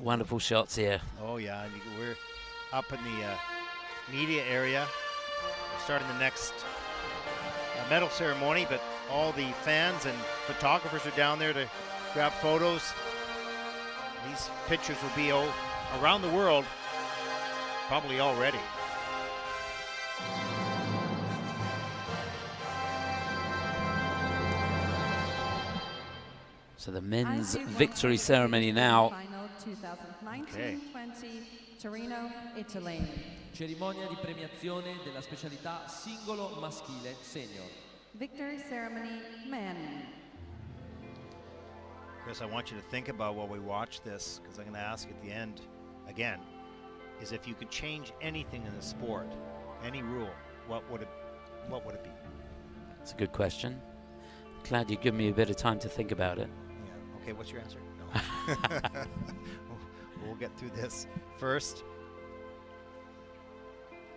Wonderful shots here. Oh yeah, and we're up in the uh, media area. We're starting the next uh, medal ceremony, but all the fans and photographers are down there to grab photos. These pictures will be all around the world, probably already. So the men's victory ceremony now. Okay. Torino, Italy. Cerimonia di premiazione della specialità singolo maschile senior. Victory ceremony, men. Chris, I want you to think about while we watch this, because I'm going to ask at the end again, is if you could change anything in the sport, any rule, what would it, what would it be? It's a good question. Glad you give me a bit of time to think about it. Yeah. Okay. What's your answer? No. we'll get through this first.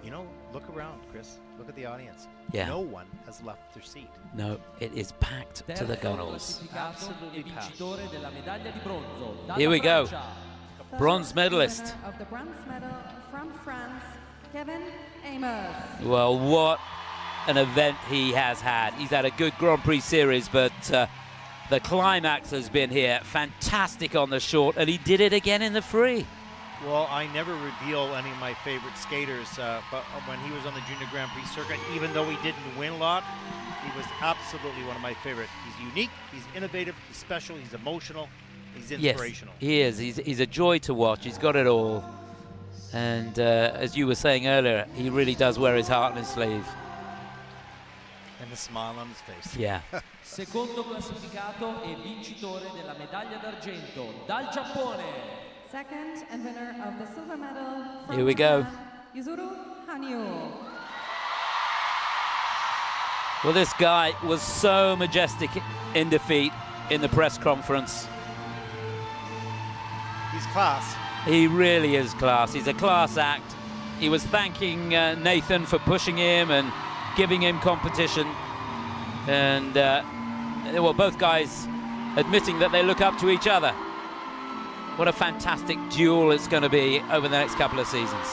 You know, look around, Chris. Look at the audience. Yeah. No one has left their seat. No, it is packed to the Terzo gunnels. classificato vincitore della medaglia di bronzo. dalla Here we go. Bronze medalist. Of the bronze medal from France, Kevin Aymoz. Well, what an event he has had. He's had a good Grand Prix series, but uh, the climax has been here. Fantastic on the short, and he did it again in the free. Well, I never reveal any of my favorite skaters, uh, but when he was on the Junior Grand Prix circuit, even though he didn't win a lot, he was absolutely one of my favorite. He's unique, he's innovative, he's special, he's emotional, he's inspirational. Yes, he is. He's, he's a joy to watch. He's got it all. And uh, as you were saying earlier, he really does wear his heart on his sleeve. And the smile on his face. Yeah. Secondo classificato e vincitore della medaglia d'argento dal Giappone. Second and winner of the silver medal from Here we go. Yuzuru Hanyu. Well, this guy was so majestic in defeat in the press conference. He's class. He really is class. He's a class act. He was thanking uh, Nathan for pushing him and giving him competition. And, uh, well, both guys admitting that they look up to each other. What a fantastic duel it's going to be over the next couple of seasons.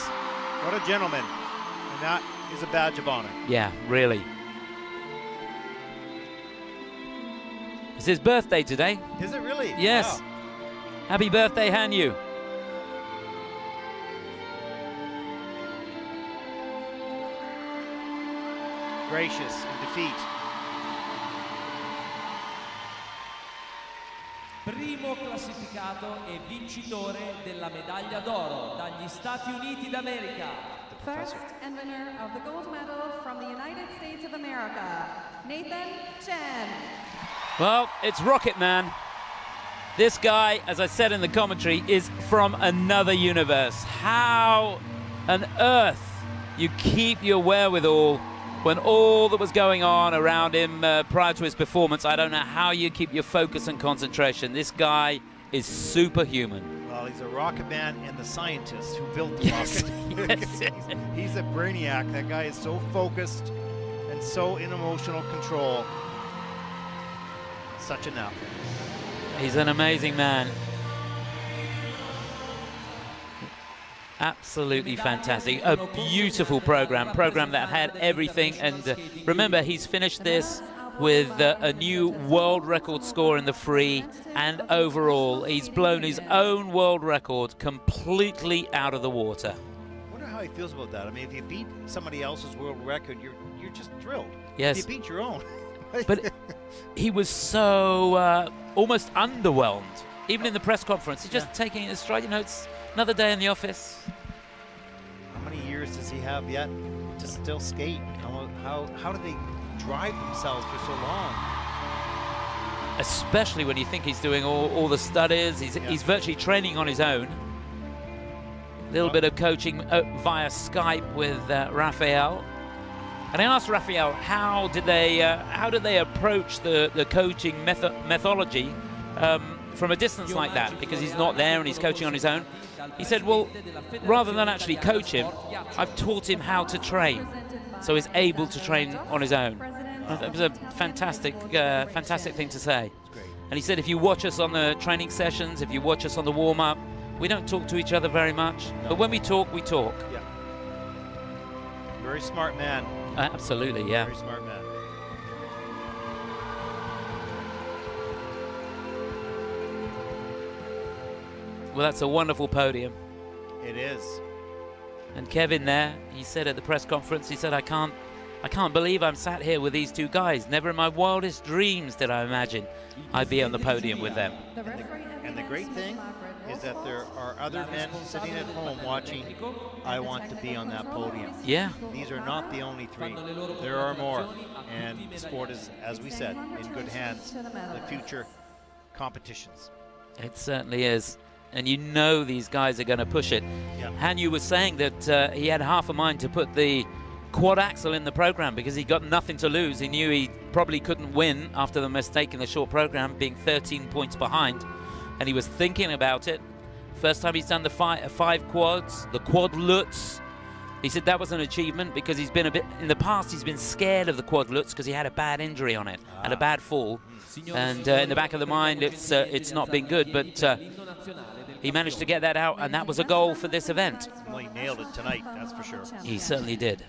What a gentleman. And that is a badge of honor. Yeah, really. It's his birthday today. Is it really? Yes. Wow. Happy birthday, Hanyu. Gracious in defeat. Primo classificato e vincitore della medaglia d'oro dagli Stati Uniti d'America. First and winner of the gold medal from the United States of America, Nathan Chen. Well, it's Rocket Man. This guy, as I said in the commentary, is from another universe. How on earth you keep your wherewithal when all that was going on around him uh, prior to his performance? I don't know how you keep your focus and concentration. This guy is superhuman. Well, he's a rocket man and the scientist who built the Yes, rocket. yes. he's, he's a brainiac. That guy is so focused and so in emotional control. Such an athlete. He's an amazing man. Absolutely fantastic. A beautiful program, program that had everything. And uh, remember, he's finished this with uh, a new world record score in the free and overall. He's blown his own world record completely out of the water. I wonder how he feels about that. I mean, if you beat somebody else's world record, you're you're just thrilled. Yes. If you beat your own. But he was so uh, almost underwhelmed, even in the press conference. He's just Yeah. taking it stride. You know, it's another day in the office. how many years does he have yet to still skate? How how how do they drive themselves for so long? especially when you think he's doing all, all the studies. He's, Yeah. he's virtually training on his own. A little bit of coaching uh, via Skype with uh, Raphael. And I asked Raphael how did they uh, how did they approach the, the coaching method methodology um, from a distance like that because he's not there and he's coaching on his own. He said, well, rather than actually coach him, I've taught him how to train, so he's able to train on his own. It was a fantastic, uh, fantastic thing to say. And he said, if you watch us on the training sessions, if you watch us on the warm up, We don't talk to each other very much, but when we talk, we talk. Yeah. Very smart man. Uh, absolutely, yeah. Very smart man. Well, that's a wonderful podium. It is. And Kevin there, he said at the press conference, he said, I can't, I can't believe I'm sat here with these two guys. Never in my wildest dreams did I imagine I'd be on the podium with them. The And the great thing is is that there are other men sitting at home watching. I want to be on that podium. Yeah. These are not the only three. There are more. And the sport is, as we said, in good hands. The future competitions. It certainly is. And you know these guys are going to push it. Hanyu was saying that uh, he had half a mind to put the quad axel in the program because he got nothing to lose. He knew he probably couldn't win after the mistake in the short program, being 13 points behind. And he was thinking about it. First time he's done the five, five quads, the quad Lutz. He said that was an achievement because he's been a bit in the past. He's been scared of the quad Lutz because he had a bad injury on it and a bad fall. And uh, in the back of the mind, it's uh, it's not been good, but uh, he managed to get that out, and that was a goal for this event. Well, he nailed it tonight, that's for sure. He certainly did.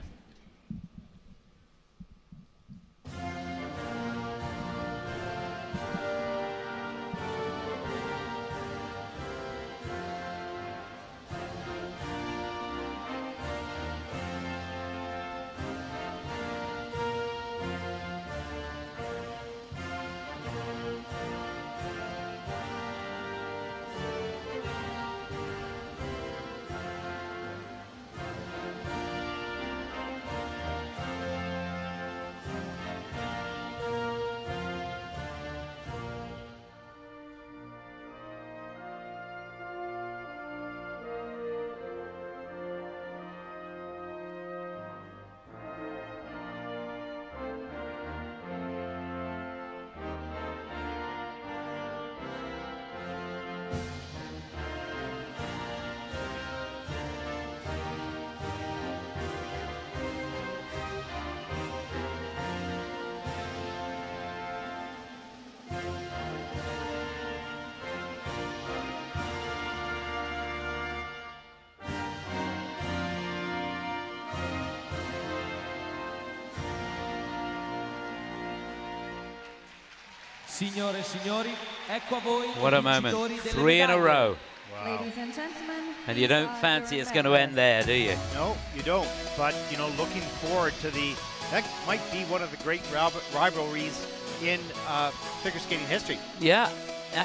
Signore e signori, ecco a voi What i a moment. Three in a row. Wow. Ladies and gentlemen, And you don't fancy it's going to end there, do you? No, you don't. But, you know, looking forward to the, that might be one of the great rivalries in uh, figure skating history. Yeah.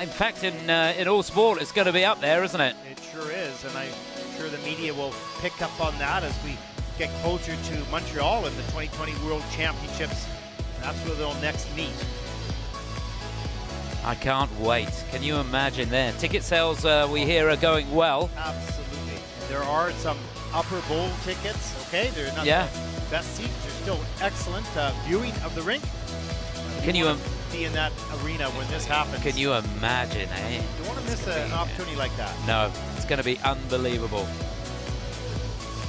In fact, in uh, in all sport, it's going to be up there, isn't it? It sure is, and I'm sure the media will pick up on that as we get closer to Montreal in the 2020 World Championships. That's where they'll next meet. I can't wait. Can you imagine there? Ticket sales, uh, we hear, are going well. Absolutely. There are some upper bowl tickets, okay? They're not Yeah. the best seats. They're still excellent uh, viewing of the rink. Can you wanna im- be in that arena when this happens? Can you imagine, eh? You want to miss a- an opportunity like that. No, it's going to be unbelievable.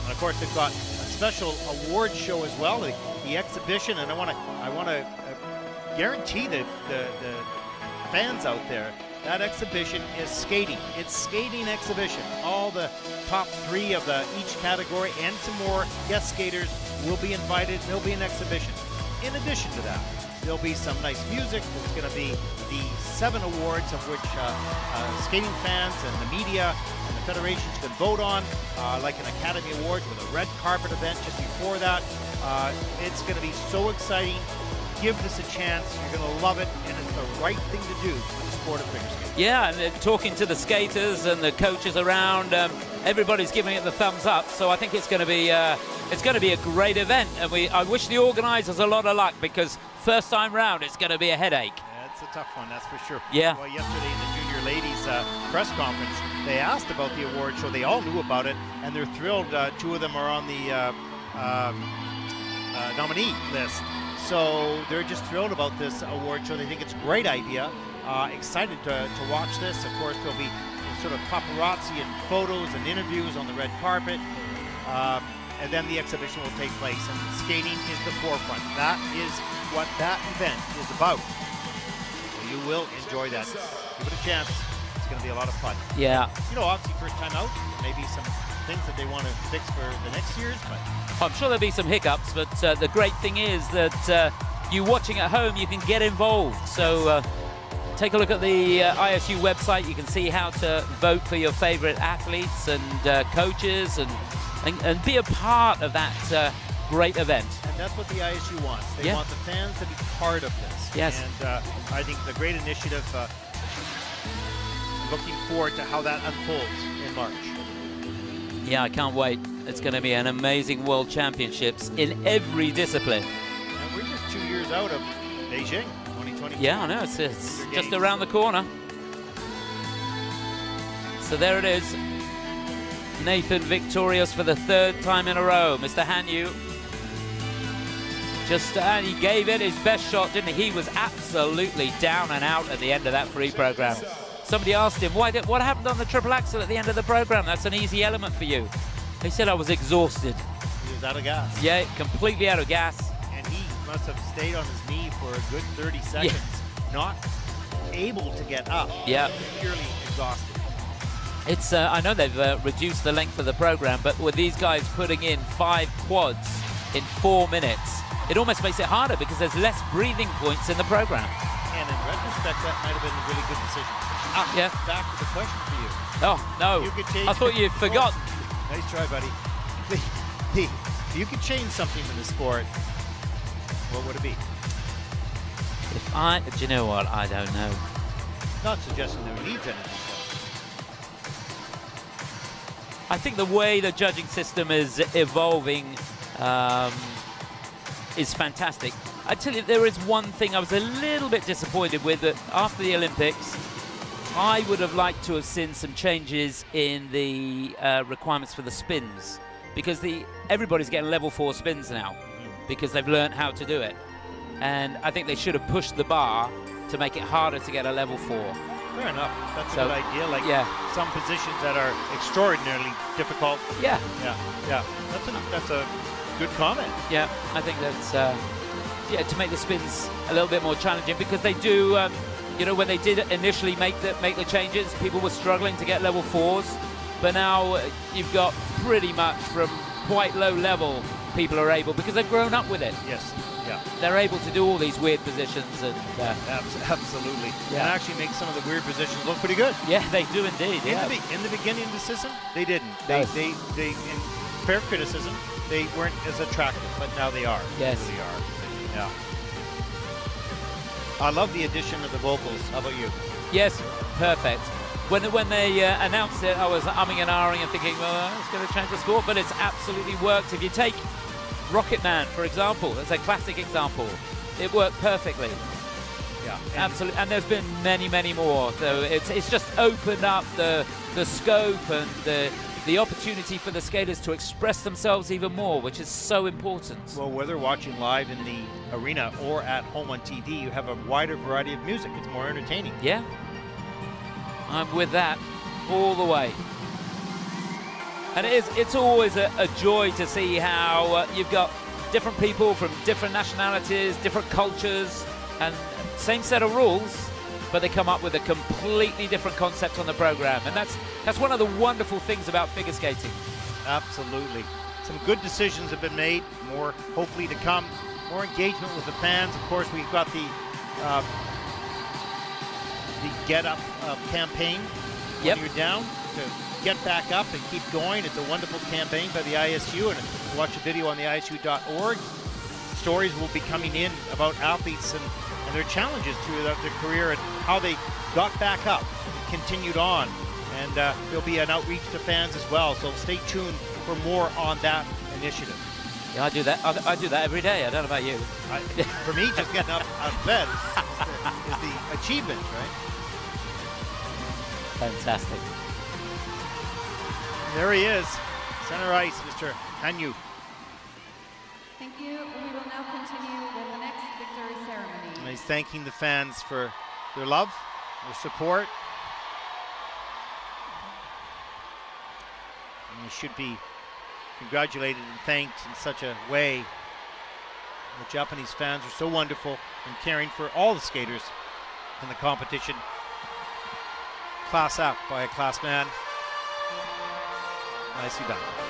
And of course, they've got a special award show as well, the, the exhibition. And I want to, I want to uh, guarantee the, the, the fans out there that exhibition is skating. It's skating exhibition. All the top three of the each category and some more guest skaters will be invited. There'll be an exhibition. In addition to that, there'll be some nice music. There's going to be the seven awards of which uh, uh, skating fans and the media and the federations can vote on, uh, like an Academy Awards with a red carpet event just before that. Uh, it's going to be so exciting. Give this a chance. You're going to love it, and it's the right thing to do for the sport of figure skating. Yeah, and talking to the skaters and the coaches around, um, everybody's giving it the thumbs up. So I think it's going to be uh, it's going to be a great event, and we I wish the organisers a lot of luck because first time round it's going to be a headache. Yeah, it's a tough one, that's for sure. Yeah. Well, yesterday in the junior ladies uh, press conference, they asked about the award show. They all knew about it, and they're thrilled. Uh, two of them are on the uh, um, uh, nominee list. So they're just thrilled about this award show. They think it's a great idea. Uh, excited to, to watch this. Of course, there'll be sort of paparazzi and photos and interviews on the red carpet. Um, and then the exhibition will take place. And skating is the forefront. That is what that event is about. So you will enjoy that. Give it a chance. It's going to be a lot of fun. Yeah, You know, obviously first time out, maybe some things that they want to fix for the next years, but I'm sure there'll be some hiccups, but uh, the great thing is that uh, you watching at home, you can get involved. So uh, take a look at the uh, ISU website. You can see how to vote for your favorite athletes and uh, coaches and, and, and be a part of that uh, great event. and that's what the ISU wants. They Yeah. want the fans to be part of this. Yes. And uh, I think the great initiative. Uh, looking forward to how that unfolds in March. Yeah, I can't wait. It's going to be an amazing World Championships in every discipline. And we're just two years out of Beijing 2020. Yeah, I know. It's, it's just around the corner. So there it is. Nathan victorious for the third time in a row. Mr. Han Hanyu. Just, and he gave it his best shot, didn't he? He was absolutely down and out at the end of that free program. Somebody asked him, Why did, what happened on the triple axel at the end of the program? That's an easy element for you. He said, I was exhausted. He was out of gas. Yeah, completely out of gas. And he must have stayed on his knee for a good 30 seconds, not able to get up. Yeah. Purely exhausted. It's uh, I know they've uh, reduced the length of the program, but with these guys putting in five quads in four minutes, it almost makes it harder because there's less breathing points in the program. And in retrospect, that might have been a really good decision. Ah, Yeah. Back to the question for you. Oh no! You could change I thought you'd forgotten. Nice try, buddy. The, the, if you could change something in the sport, what would it be? If I, do you know what? I don't know. Not suggesting there needs anything. I think the way the judging system is evolving um, is fantastic. I tell you, there is one thing I was a little bit disappointed with that after the Olympics, I would have liked to have seen some changes in the uh, requirements for the spins because the everybody's getting level four spins now because they've learned how to do it. And I think they should have pushed the bar to make it harder to get a level four. Fair enough. That's So, a good idea. Like yeah. some positions that are extraordinarily difficult. Yeah, Yeah, yeah. That's a that's a good comment. Yeah, I think that's uh, yeah to make the spins a little bit more challenging because they do. Um, you know, when they did initially make the make the changes, people were struggling to get level fours, but now uh, you've got pretty much from quite low level people are able because they've grown up with it. Yes. Yeah. They're able to do all these weird positions and uh, Abs- absolutely. Yeah. And actually make some of the weird positions look pretty good. yeah, they do indeed. In, Yeah. the, in the beginning of the system, they didn't. They, No. they, they, in fair criticism, they weren't as attractive, but now they are. Yes. They are. Yeah. I love the addition of the vocals. How about you? Yes, perfect. When when they uh, announced it, I was umming and ahhing and thinking, well, it's going to change the sport, but it's absolutely worked. If you take Rocket Man, for example, that's a classic example. It worked perfectly. Yeah. Absolutely, and there's been many, many more. So it's it's just opened up the the scope and the the opportunity for the skaters to express themselves even more, which is so important. Well, whether watching live in the arena or at home on TV, you have a wider variety of music. It's more entertaining. Yeah, I'm with that all the way. And it is, it's always a, a joy to see how uh, you've got different people from different nationalities, different cultures, and same set of rules, but they come up with a completely different concept on the program. And that's, that's one of the wonderful things about figure skating. Absolutely. Some good decisions have been made. More hopefully to come. More engagement with the fans. Of course, we've got the uh, the Get Up uh, campaign. Yep. When you're down to get back up and keep going. It's a wonderful campaign by the ISU, and watch a video on the ISU.org. Stories will be coming in about athletes and, and their challenges throughout their career and how they got back up and continued on. And uh, there'll be an outreach to fans as well. So stay tuned for more on that initiative. Yeah, I do that. I, I do that every day. I don't know about you. I, for me, just getting up out of bed is the, is the achievement, right? Fantastic. There he is, center ice, Mr. Hanyu. Thank you. We will now continue with the next victory And ceremony. he's thanking the fans for their love, their support. And he should be congratulated and thanked in such a way. The Japanese fans are so wonderful and caring for all the skaters in the competition. class act by a class man. Nicely done.